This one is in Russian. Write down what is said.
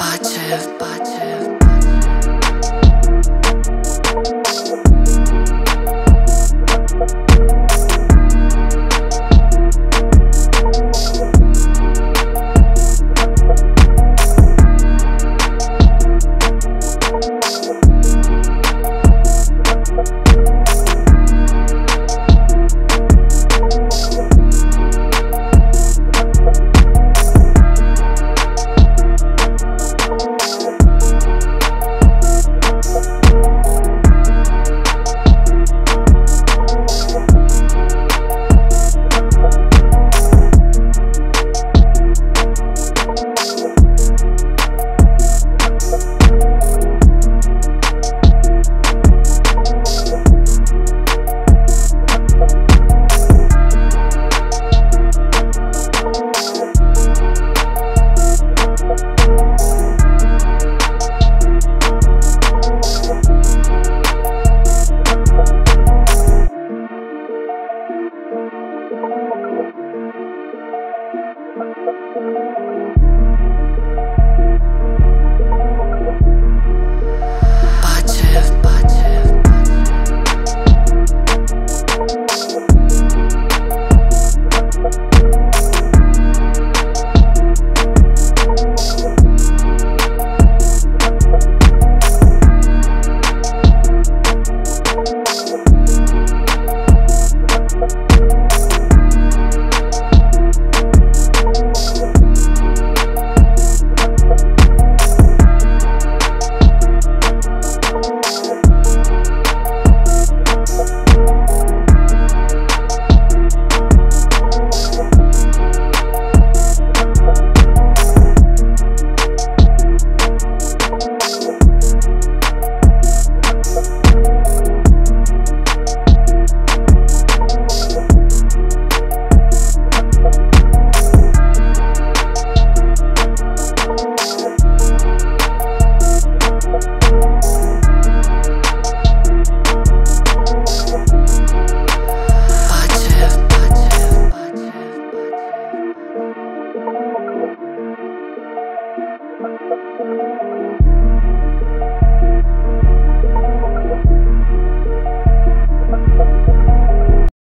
Бачив, бачив.